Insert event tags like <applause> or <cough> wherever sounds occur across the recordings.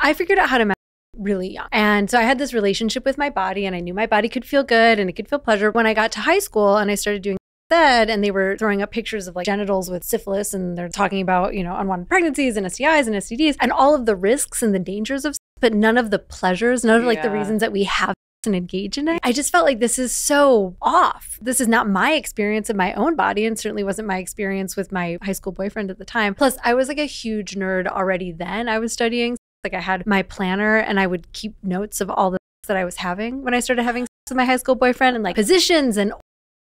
I figured out how to really young. And so I had this relationship with my body and I knew my body could feel good and it could feel pleasure. When I got to high school and I started doing that and they were throwing up pictures of like genitals with syphilis and they're talking about, you know, unwanted pregnancies and STIs and STDs and all of the risks and the dangers of but none of the pleasures, none of like the reasons that we have and engage in it. I just felt like this is so off. This is not my experience in my own body and certainly wasn't my experience with my high school boyfriend at the time. Plus, I was like a huge nerd already then. I was studying like I had my planner and I would keep notes of all the that I was having when I started having sex with my high school boyfriend and like positions and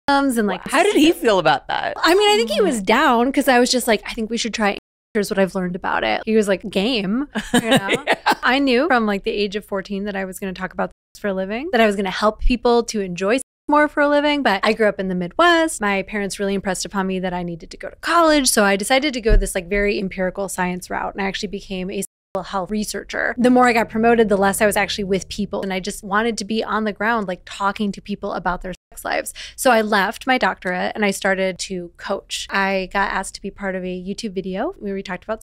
and like How did he feel about that? I mean, I think he was down because I was just like, I think we should try. Here's what I've learned about it. He was like, game. You <laughs> know? I knew from like the age of 14 that I was going to talk about this for a living, that I was going to help people to enjoy more for a living. But I grew up in the Midwest. My parents really impressed upon me that I needed to go to college. So I decided to go this like very empirical science route. And I actually became a sexual health researcher. The more I got promoted, the less I was actually with people. And I just wanted to be on the ground, like talking to people about their sex lives. So I left my doctorate and I started to coach. I got asked to be part of a YouTube video where we talked about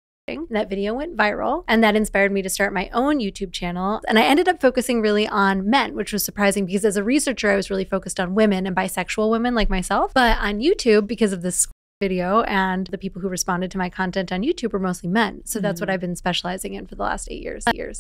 that video went viral and that inspired me to start my own YouTube channel. And I ended up focusing really on men, which was surprising because as a researcher, I was really focused on women and bisexual women like myself. But on YouTube, because of this video and the people who responded to my content on YouTube were mostly men. So that's what mm. I've been specializing in for the last eight years. years.